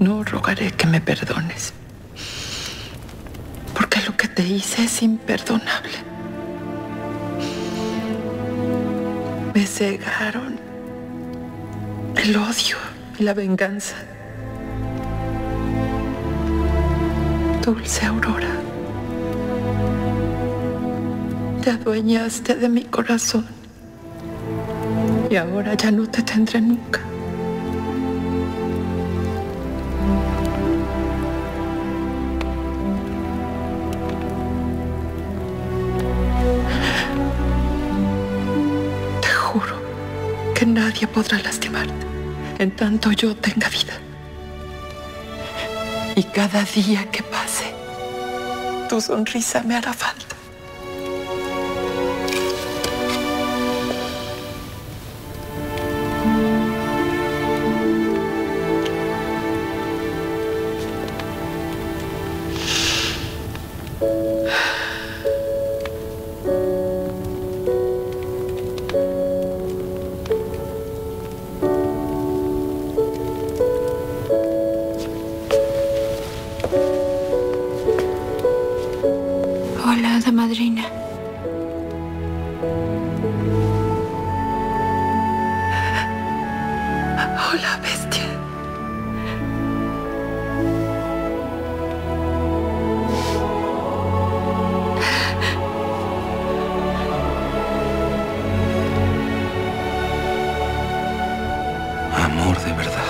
No rogaré que me perdones. Porque lo que te hice es imperdonable. Me cegaron el odio y la venganza. Dulce Aurora, te adueñaste de mi corazón y ahora ya no te tendré nunca. que nadie podrá lastimarte en tanto yo tenga vida. Y cada día que pase, tu sonrisa me hará falta. Hada madrina. Hola, bestia. Amor de verdad.